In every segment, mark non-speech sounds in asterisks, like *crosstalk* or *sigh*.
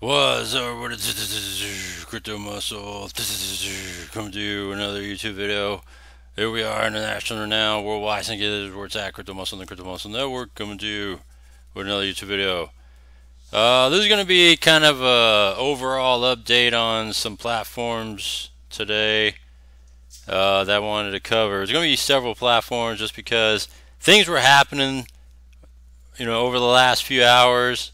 What's up? What is Crypto Muscle? Come to another YouTube video. Here we are, international now, worldwide. It is where it's at. Crypto Muscle and the Crypto Muscle Network coming to you with another YouTube video. Uh, this is going to be kind of a overall update on some platforms today uh, that I wanted to cover. It's going to be several platforms just because things were happening, you know, over the last few hours.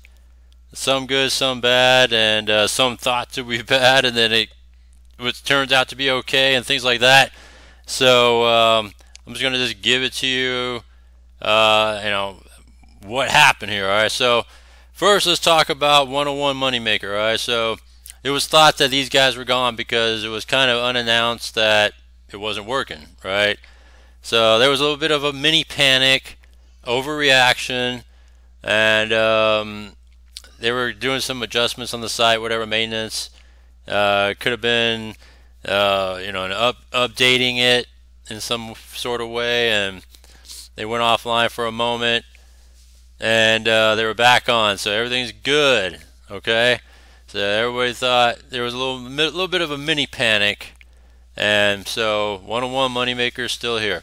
Some good, some bad, and uh, some thought to be *laughs* bad, and then it which turns out to be okay, and things like that. So um, I'm just going to just give it to you. Uh, you know what happened here. All right. So first, let's talk about 101 Moneymaker. All right. So it was thought that these guys were gone because it was kind of unannounced that it wasn't working, right? So there was a little bit of a mini panic, overreaction, and um, they were doing some adjustments on the site, whatever maintenance. Uh, could have been, uh, you know, an up, updating it in some sort of way, and they went offline for a moment, and uh, they were back on. So everything's good, okay? So everybody thought there was a little, little bit of a mini panic and so one-on-one moneymaker is still here.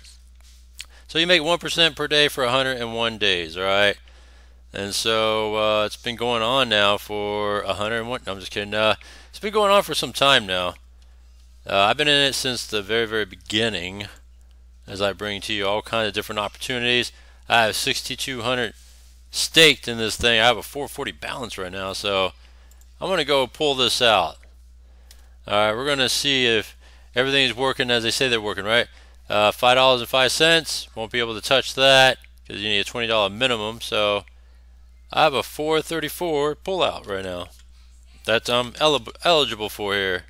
So you make 1% per day for 101 days, all right? And so uh, it's been going on now for 101. No, I'm just kidding. Uh, it's been going on for some time now. Uh, I've been in it since the very, very beginning as I bring to you all kinds of different opportunities. I have 6,200 staked in this thing. I have a 440 balance right now, so I'm going to go pull this out. All right, we're going to see if everything's working as they say they're working, right? Uh, five dollars and five cents. Won't be able to touch that because you need a twenty dollar minimum. So I have a 434 pullout right now. That's I'm eligible for here.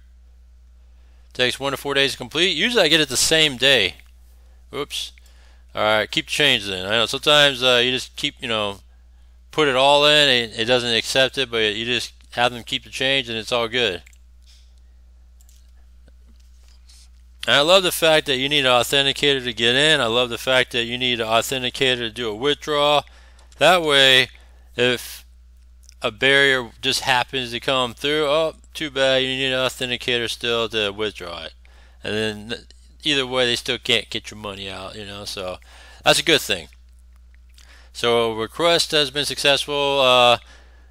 Takes one to four days to complete. Usually I get it the same day. Oops. All right, keep change then. I know sometimes uh, you just keep, you know, put it all in. It, it doesn't accept it, but you just have them keep the change, and it's all good. And I love the fact that you need an authenticator to get in. I love the fact that you need an authenticator to do a withdrawal. That way, if a barrier just happens to come through, oh, too bad, you need an authenticator still to withdraw it. And then either way, they still can't get your money out, you know, so that's a good thing. So request has been successful. Uh,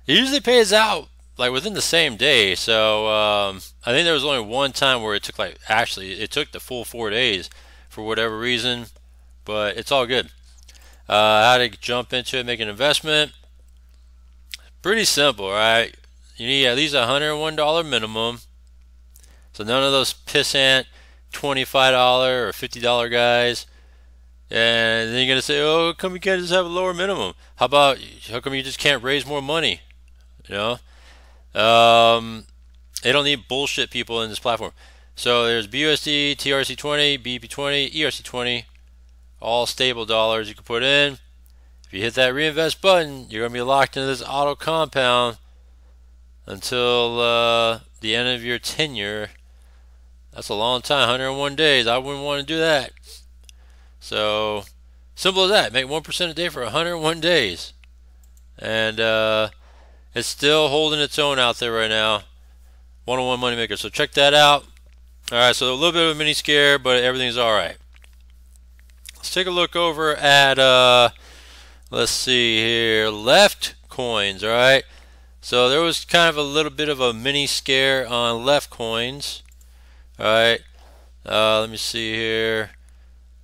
it usually pays out like within the same day. So um, I think there was only one time where it took like actually it took the full four days for whatever reason, but it's all good. Uh, how to jump into it, make an investment. Pretty simple, right? You need at least a $101 minimum. So none of those pissant $25 or $50 guys. And then you're going to say, oh, come you can't just have a lower minimum? How about, how come you just can't raise more money? You know? Um, they don't need bullshit people in this platform. So there's BUSD, TRC20, BEP20, ERC20, all stable dollars you can put in. If you hit that reinvest button, you're going to be locked into this auto compound until uh, the end of your tenure. That's a long time, 101 days. I wouldn't want to do that. So simple as that. Make 1% a day for 101 days. And uh, it's still holding its own out there right now. 101 Moneymaker. So check that out. Alright, so a little bit of a mini scare, but everything's alright. Let's take a look over at, uh, let's see here, left coins, alright? So there was kind of a little bit of a mini scare on left coins. Alright, uh, let me see here.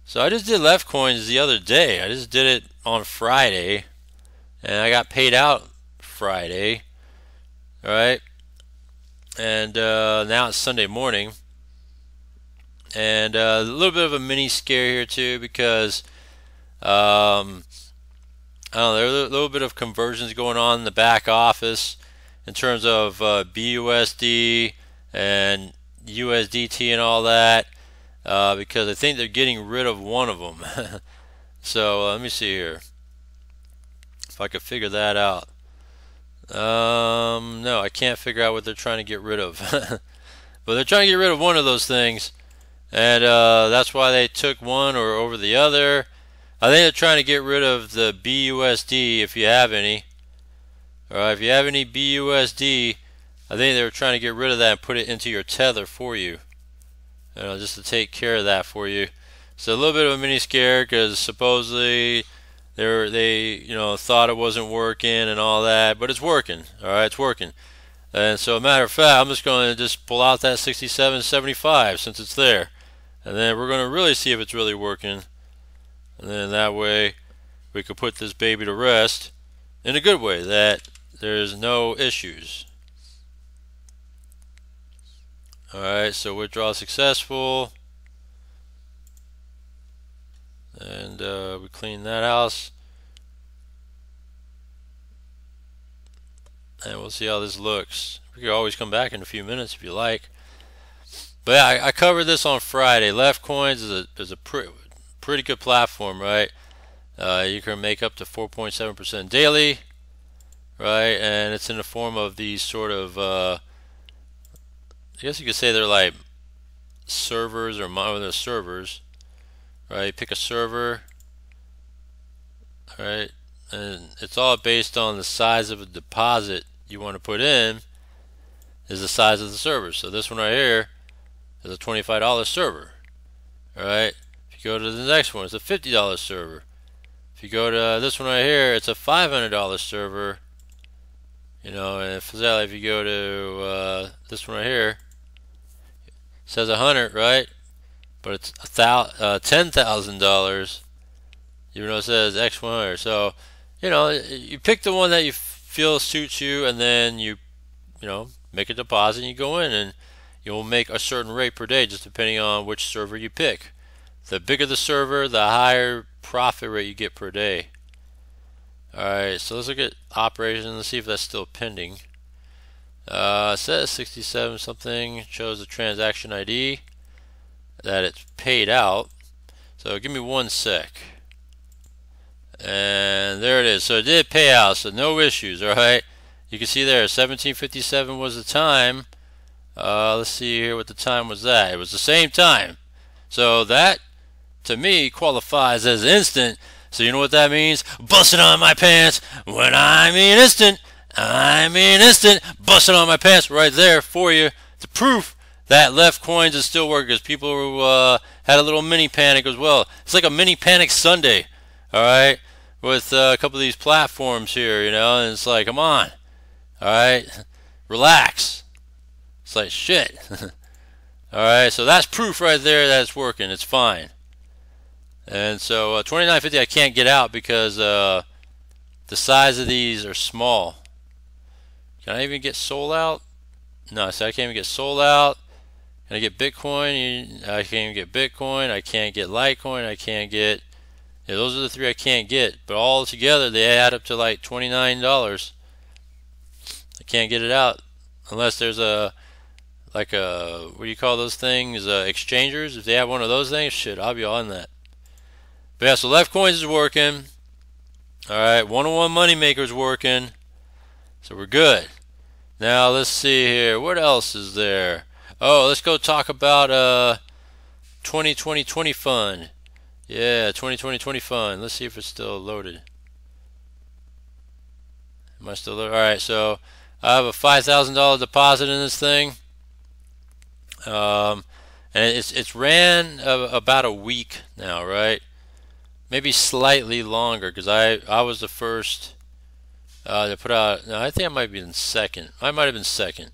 So I just did left coins the other day. I just did it on Friday. And I got paid out Friday. All right. And uh, now it's Sunday morning. And uh, a little bit of a mini scare here, too, because um, Don't there's a little bit of conversions going on in the back office in terms of uh, BUSD and USDT and all that. Uh, because I think they're getting rid of one of them. *laughs* so uh, let me see here if I could figure that out. Um, no, I can't figure out what they're trying to get rid of. *laughs* but they're trying to get rid of one of those things, and uh, that's why they took one or over the other. I think they're trying to get rid of the BUSD if you have any. Alright, if you have any BUSD, I think they were trying to get rid of that and put it into your tether for you. You know, just to take care of that for you. So a little bit of a mini scare because supposedly they were, they you know thought it wasn't working and all that, but it's working. All right, it's working. And so, a matter of fact, I'm just going to just pull out that 6775 since it's there, and then we're going to really see if it's really working. And then that way, we could put this baby to rest in a good way that there's no issues. Alright, so withdrawal successful. And uh, we clean that house. And we'll see how this looks. We can always come back in a few minutes if you like. But yeah, I, I covered this on Friday. Left Coins is a, is a pretty good platform, right? Uh, you can make up to 4.7% daily, right? And it's in the form of these sort of, uh, I guess you could say they're like servers or they're servers, right? Pick a server, right? And it's all based on the size of a deposit you want to put in is the size of the server. So this one right here is a $25 server, all right? You go to the next one, it's a $50 server. If you go to this one right here, it's a $500 server. You know, and if, if you go to uh, this one right here, it says 100 right? But it's uh, $10,000, even though it says X100. So, you know, you pick the one that you feel suits you, and then you, you know, make a deposit and you go in, and you'll make a certain rate per day, just depending on which server you pick. The bigger the server, the higher profit rate you get per day. Alright, so let's look at operations. Let's see if that's still pending. Uh, says 67 something, shows the transaction ID that it's paid out. So give me one sec. And there it is. So it did pay out, so no issues, alright? You can see there, 1757 was the time. Uh, let's see here what the time was that. It was the same time. So that to me qualifies as instant. So you know what that means? Busting on my pants. When I mean instant, I mean instant. Busting on my pants right there for you. The proof that left coins is still working people uh, had a little mini panic as well. It's like a mini panic Sunday, all right, with uh, a couple of these platforms here, you know, and it's like, come on, all right, relax. It's like shit. *laughs* all right, so that's proof right there that it's working. It's fine. And so uh, 2950 I can't get out because uh, the size of these are small. Can I even get sold out? No, so I can't even get sold out. Can I get Bitcoin? I can't even get Bitcoin. I can't get Litecoin. I can't get. Yeah, those are the three I can't get. But all together they add up to like $29. I can't get it out unless there's a like a what do you call those things? Uh, exchangers. If they have one of those things, shit, I'll be on that. But yeah, so left coins is working. All right, one-on-one working. So we're good. Now let's see here. What else is there? Oh, let's go talk about uh 2020 20 fund. Yeah, 2020 20 fund. Let's see if it's still loaded. Am I still loaded? All right, so I have a $5,000 deposit in this thing. Um, and it's it's ran about a week now, right? Maybe slightly longer because I I was the first uh, to put out. No, I think I might have been second. I might have been second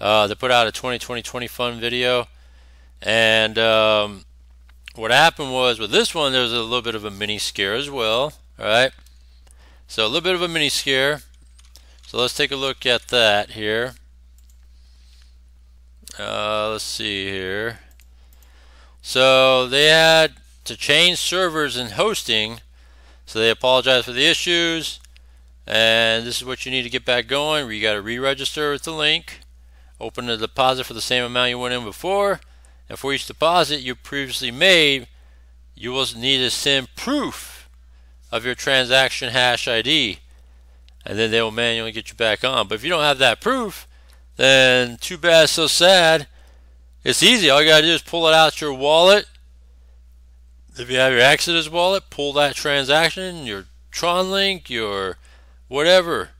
uh, to put out a 2020 20 fund video. And um, what happened was with this one, there was a little bit of a mini scare as well. All right, so a little bit of a mini scare. So let's take a look at that here. Uh, let's see here. So they had to change servers and hosting. So they apologize for the issues. And this is what you need to get back going. You got to re-register with the link. Open the deposit for the same amount you went in before. And for each deposit you previously made, you will need to send proof of your transaction hash ID. And then they will manually get you back on. But if you don't have that proof, then too bad, so sad. It's easy. All you got to do is pull it out your wallet if you have your Exodus wallet, pull that transaction, your Tron link, your whatever,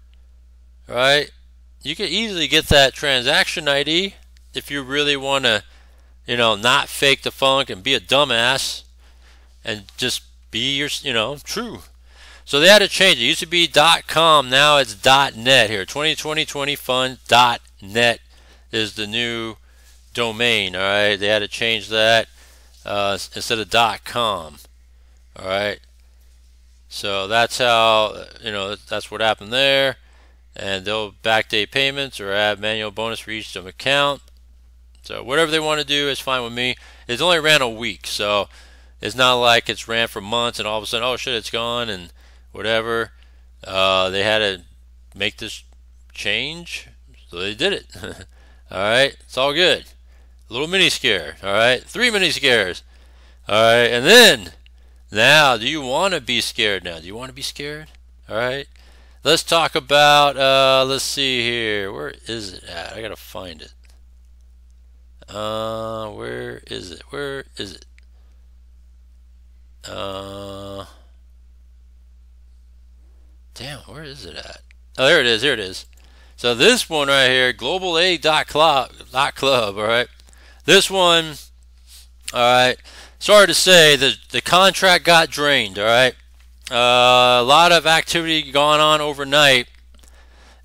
right? you could easily get that transaction ID if you really want to, you know, not fake the funk and be a dumbass and just be your, you know, true. So they had to change it. It used to be .com, now it's .net here. 2020 fund .net is the new domain, all right? They had to change that uh, instead of dot .com, all right? So that's how, you know, that's what happened there. And they'll backdate payments or add manual bonus for each account. So whatever they want to do is fine with me. It's only ran a week, so it's not like it's ran for months and all of a sudden, oh shit, it's gone and whatever. Uh, they had to make this change, so they did it. *laughs* all right, it's all good. A little mini scare. All right, three mini scares. All right, and then now, do you want to be scared now? Do you want to be scared? All right. Let's talk about, uh, let's see here. Where is it at? I got to find it. Uh, where is it? Where is it? Uh, damn, where is it at? Oh, there it is. Here it is. So this one right here, global.club, club, all right. This one, all right sorry to say, the, the contract got drained, all right? Uh, a lot of activity going on overnight,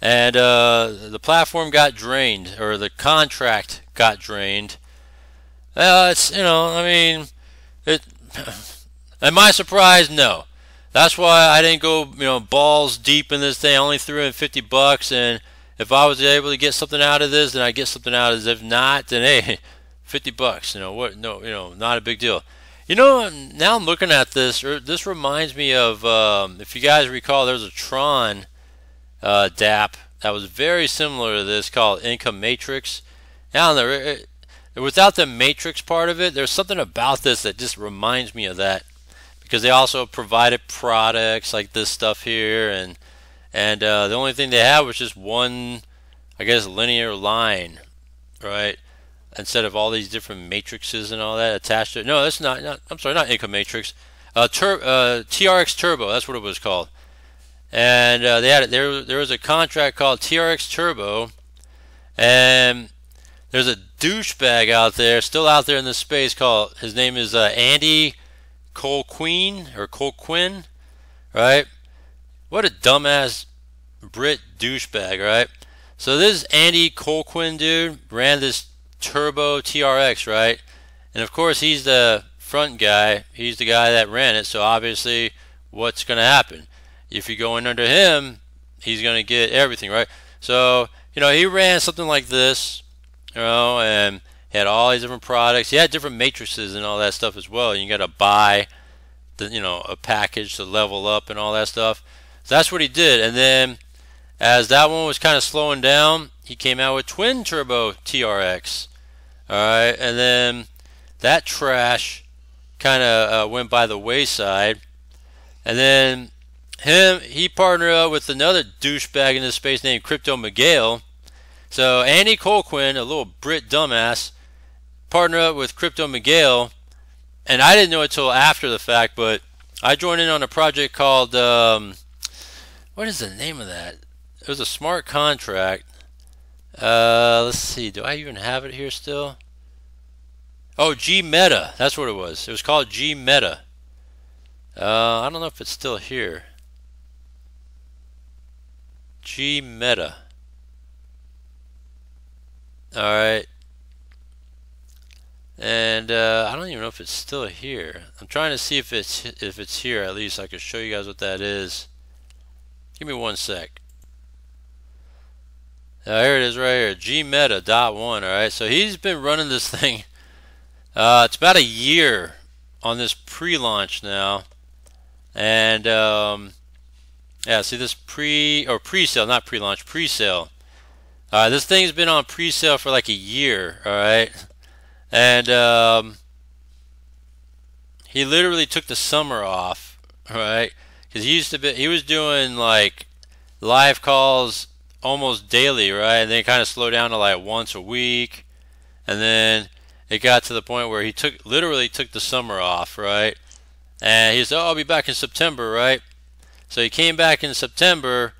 and uh, the platform got drained, or the contract got drained. Uh, it's, you know, I mean, it. *clears throat* Am I surprised? No. That's why I didn't go, you know, balls deep in this thing. I only threw in 50 bucks, and if I was able to get something out of this, then I get something out of this. If not, then hey, *laughs* 50 bucks, you know, what, no, you know, not a big deal. You know, now I'm looking at this, er, this reminds me of, um, if you guys recall, there's a Tron uh, DApp that was very similar to this called Income Matrix. Now, there, without the matrix part of it, there's something about this that just reminds me of that because they also provided products like this stuff here and and uh, the only thing they had was just one I guess linear line right instead of all these different matrices and all that attached to it. No, that's not, not I'm sorry, not income matrix. Uh, tur- uh, TRX Turbo, that's what it was called. And uh, they had there there was a contract called TRX Turbo, and there's a douchebag out there, still out there in this space called his name is uh, Andy Colquhoun or Colquhoun, right? What a dumbass Brit douchebag, right? So this Andy Colquhoun dude ran this Turbo TRX, right? And of course, he's the front guy. He's the guy that ran it. So obviously, what's going to happen? If you go in under him, he's going to get everything, right? So, you know, he ran something like this, you know, and had all these different products. He had different matrices and all that stuff as well. You got to buy, the, you know, a package to level up and all that stuff. So that's what he did. And then as that one was kind of slowing down, he came out with twin turbo TRX. All right, and then that trash kind of uh, went by the wayside, and then him he partnered up with another douchebag in this space named Crypto Miguel. So Andy Colquhoun, a little Brit dumbass, partnered up with Crypto Miguel, and I didn't know it until after the fact, but I joined in on a project called um, what is the name of that? It was a smart contract uh, let's see. Do I even have it here still? Oh, G Meta. That's what it was. It was called G Meta. Uh, I don't know if it's still here. G Meta. All right. And uh, I don't even know if it's still here. I'm trying to see if it's if it's here. At least I can show you guys what that is. Give me one sec. Uh, here it is right here, gmeta dot one. All right, so he's been running this thing. Uh, it's about a year on this pre-launch now, and um, yeah, see this pre or pre-sale, not pre-launch, pre-sale. Uh, this thing's been on pre-sale for like a year. All right, and um, he literally took the summer off. All right, because he used to be, he was doing like live calls almost daily, right? And then kind of slowed down to like once a week, and then it got to the point where he took literally took the summer off, right? And he said, "Oh, I'll be back in September, right?" So he came back in September,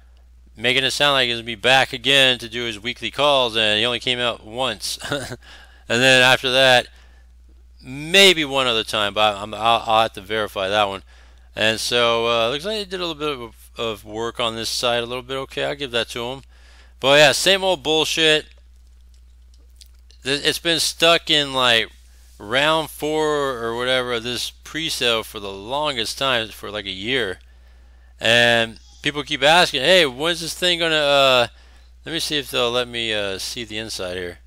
making it sound like he's gonna be back again to do his weekly calls, and he only came out once. *laughs* and then after that, maybe one other time, but i will have to verify that one. And so uh, looks like he did a little bit of, of work on this side, a little bit. Okay, I'll give that to him. But yeah, same old bullshit. It's been stuck in like round four or whatever of this pre-sale for the longest time, for like a year. And people keep asking, hey, when's this thing gonna? Uh, let me see if they'll let me uh, see the inside here.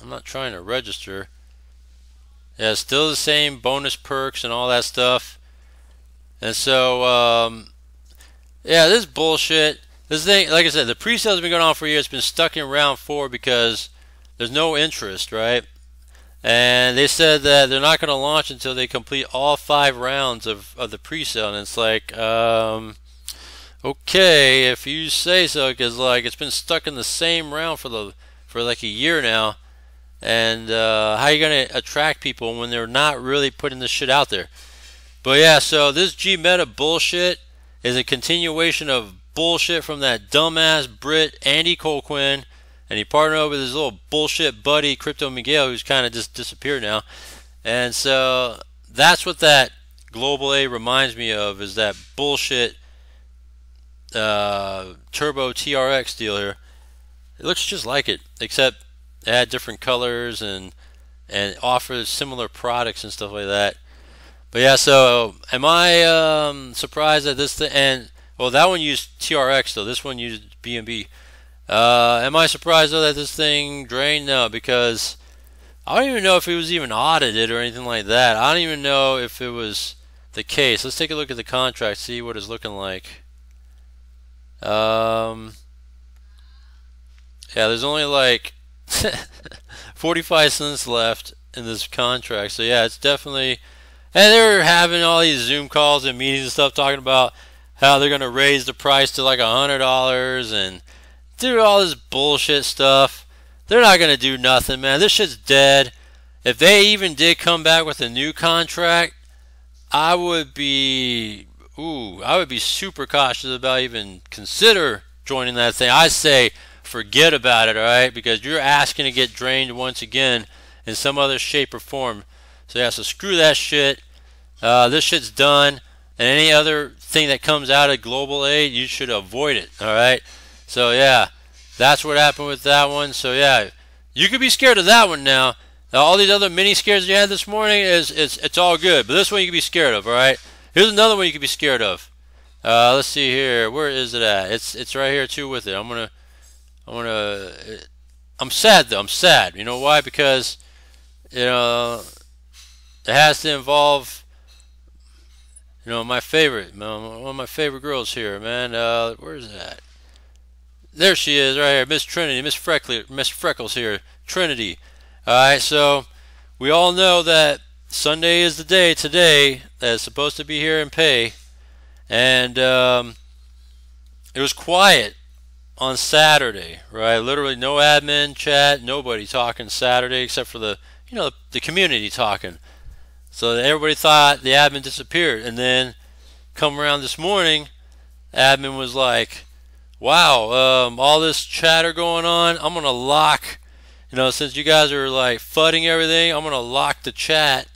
I'm not trying to register. Yeah, still the same bonus perks and all that stuff. And so, um, yeah, this bullshit. This thing, like I said, the pre-sale's been going on for a year. It's been stuck in round four because there's no interest, right? And they said that they're not going to launch until they complete all five rounds of, of the pre-sale. And it's like, um, okay, if you say so, because like it's been stuck in the same round for the for like a year now. And uh, how are you going to attract people when they're not really putting this shit out there? But yeah, so this G Meta bullshit is a continuation of bullshit from that dumbass Brit Andy Colquhoun and he partnered up with his little bullshit buddy Crypto Miguel, who's kind of just disappeared now. And so that's what that Global A reminds me of is that bullshit uh, Turbo TRX deal here. It looks just like it, except it had different colors and and offers similar products and stuff like that. But yeah, so am I um, surprised that this? And well, that one used TRX though. This one used BNB. Uh, am I surprised though that this thing drained? No, because I don't even know if it was even audited or anything like that. I don't even know if it was the case. Let's take a look at the contract, see what it's looking like. Um, yeah, there's only like *laughs* 45 cents left in this contract. So yeah, it's definitely. And they're having all these Zoom calls and meetings and stuff talking about how they're going to raise the price to like a hundred dollars and do all this bullshit stuff. They're not going to do nothing, man. This shit's dead. If they even did come back with a new contract, I would be ooh, I would be super cautious about even consider joining that thing. I say forget about it, all right? Because you're asking to get drained once again in some other shape or form. So yeah, so screw that shit. Uh, this shit's done. And any other thing that comes out of global aid, you should avoid it. All right. So yeah, that's what happened with that one. So yeah, you could be scared of that one now. now all these other mini scares you had this morning is it's it's all good, but this one you can be scared of. All right. Here's another one you could be scared of. Uh, let's see here. Where is it at? It's it's right here too with it. I'm gonna I'm gonna. I'm sad though. I'm sad. You know why? Because you know it has to involve you know my favorite one of my favorite girls here man uh, where is that? there she is, right here, Miss Trinity, Miss Freckles, Miss Freckles here, Trinity. All right, so we all know that Sunday is the day today that's supposed to be here and pay, and um, it was quiet on Saturday, right? Literally no admin chat, nobody talking Saturday except for the you know the community talking. So everybody thought the admin disappeared, and then come around this morning, admin was like wow, um, all this chatter going on, I'm going to lock, you know, since you guys are like fudding everything, I'm going to lock the chat.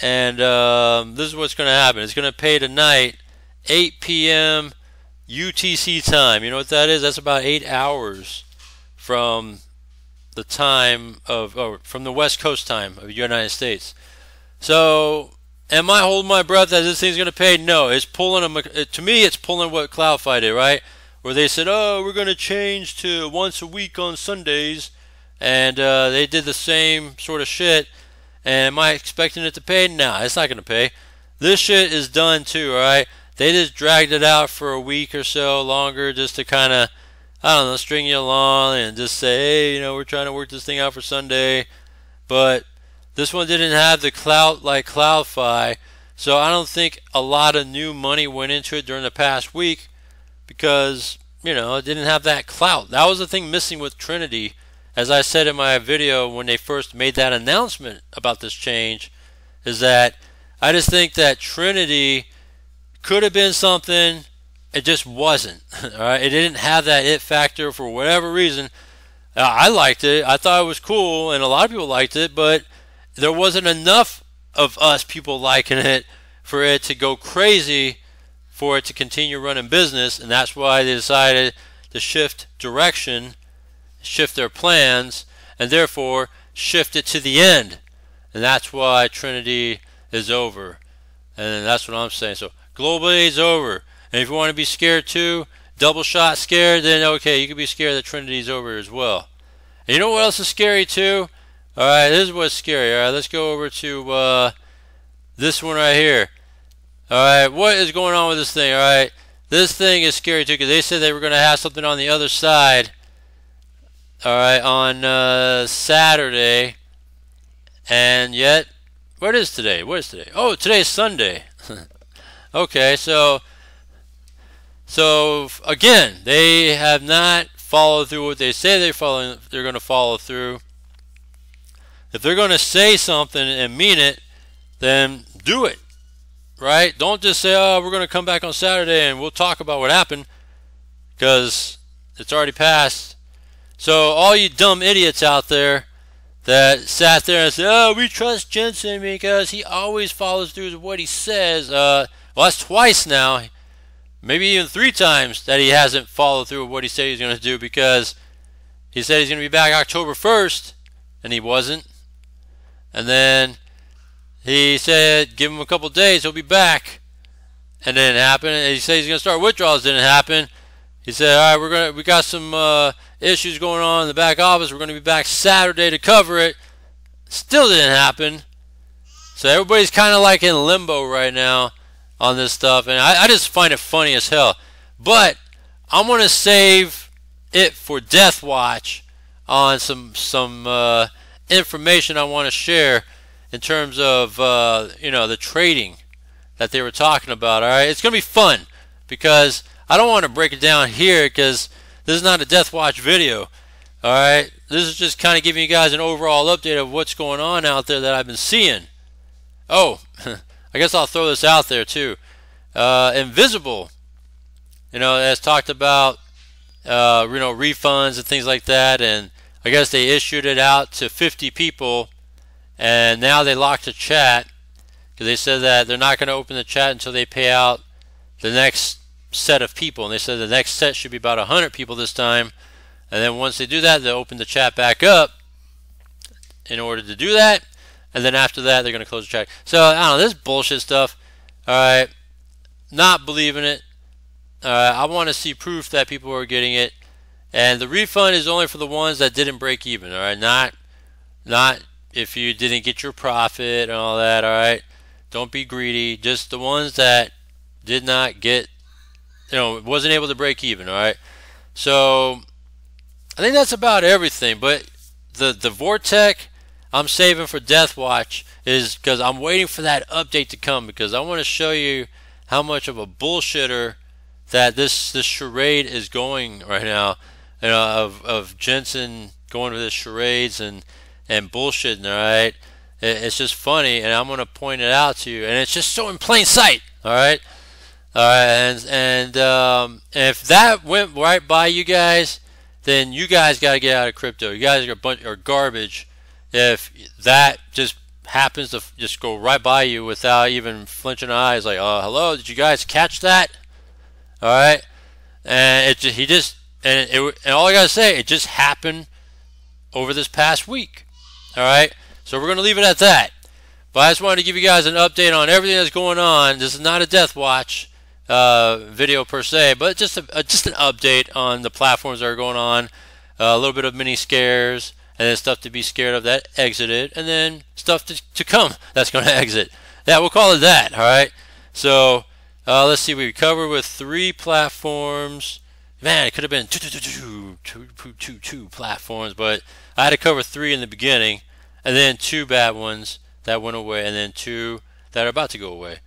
And um, this is what's going to happen. It's going to pay tonight, 8 p.m. UTC time. You know what that is? That's about eight hours from the time of, or from the West Coast time of the United States. So, am I holding my breath that this thing's going to pay? No, it's pulling a, to me, it's pulling what CloudFi did, right? where they said, "Oh, we're going to change to once a week on Sundays," and uh, they did the same sort of shit. And am I expecting it to pay? Nah, it's not going to pay. This shit is done too, right? They just dragged it out for a week or so longer just to kind of, I don't know, string you along and just say, hey, you know, we're trying to work this thing out for Sunday. But this one didn't have the clout like CloudFi, so I don't think a lot of new money went into it during the past week because, you know, it didn't have that clout. That was the thing missing with Trinity. As I said in my video when they first made that announcement about this change, is that I just think that Trinity could have been something, it just wasn't. *laughs* All right, it didn't have that it factor for whatever reason. Uh, I liked it. I thought it was cool, and a lot of people liked it, but there wasn't enough of us people liking it for it to go crazy for it to continue running business, and that's why they decided to shift direction, shift their plans, and therefore shift it to the end. And that's why Trinity is over. And that's what I'm saying. So Global is over. And if you want to be scared too, double shot scared, then okay, you can be scared that Trinity's over as well. And you know what else is scary too? Alright, this is what's scary. Alright, let's go over to uh, this one right here. Alright, what is going on with this thing? Alright, this thing is scary too because they said they were going to have something on the other side. Alright, on uh, Saturday. And yet, what is today? What is today? Oh, today's Sunday. *laughs* okay, so so again, they have not followed through what they say following. They're going to follow through. If they're going to say something and mean it, then do it. Right? Don't just say, "Oh, we're going to come back on Saturday and we'll talk about what happened," because it's already passed. So all you dumb idiots out there that sat there and said, "Oh, we trust Jensen because he always follows through with what he says." Uh, well, that's twice now maybe even three times that he hasn't followed through with what he said he's going to do because he said he's going to be back October 1st and he wasn't. And then he said give him a couple days, he'll be back. And then it happened. And he said he's going to start withdrawals. Didn't happen. He said, "All right, we're gonna we got some uh, issues going on in the back office. We're going to be back Saturday to cover it." Still didn't happen. So everybody's kind of like in limbo right now on this stuff, and I, I just find it funny as hell. But I'm gonna save it for Death Watch on some some uh, information I want to share in terms of uh, you know the trading that they were talking about. All right, it's gonna be fun because I don't want to break it down here because this is not a Death Watch video. All right, this is just kind of giving you guys an overall update of what's going on out there that I've been seeing. Oh, *laughs* I guess I'll throw this out there too. Uh, Invisible, you know, has talked about uh, you know refunds and things like that, and I guess they issued it out to 50 people, and now they locked the chat because they said that they're not going to open the chat until they pay out the next set of people, and they said the next set should be about 100 people this time, and then once they do that, they'll open the chat back up in order to do that and then after that they're going to close the chat. So I don't know this bullshit stuff. All right, not believing it. I want to see proof that people are getting it, and the refund is only for the ones that didn't break even. All right, not not if you didn't get your profit and all that. All right, don't be greedy. Just the ones that did not get, you know, wasn't able to break even. All right, so I think that's about everything. But the the Vortec I'm saving for Death Watch is because I'm waiting for that update to come because I want to show you how much of a bullshitter that this this charade is going right now. You know, of of Jensen going to the charades and and bullshitting. All right, it, it's just funny, and I'm going to point it out to you, and it's just so in plain sight. All right. All right, and and um, if that went right by you guys, then you guys got to get out of crypto. You guys are a bunch are garbage if that just happens to just go right by you without even flinching eyes, like, "Oh, hello, did you guys catch that?" All right, and it he just and it and all I gotta say, it just happened over this past week. All right, so we're gonna leave it at that. But I just wanted to give you guys an update on everything that's going on. This is not a death watch uh, video per se, but just a, just an update on the platforms that are going on. Uh, a little bit of mini scares and then stuff to be scared of that exited, and then stuff to, to come *laughs* that's going to exit. Yeah, we'll call it that, all right? So uh, let's see, we covered with three platforms. Man, it could have been two, two, two, two, two, two, two platforms, but I had to cover three in the beginning, and then two bad ones that went away, and then two that are about to go away.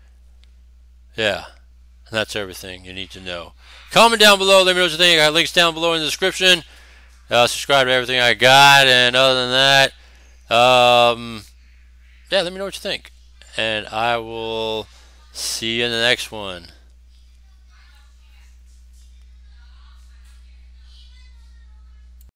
Yeah, and that's everything you need to know. Comment down below. Let me know what you think. I got links down below in the description. Uh, subscribe to everything I got, and other than that, um, yeah, let me know what you think, and I will see you in the next one.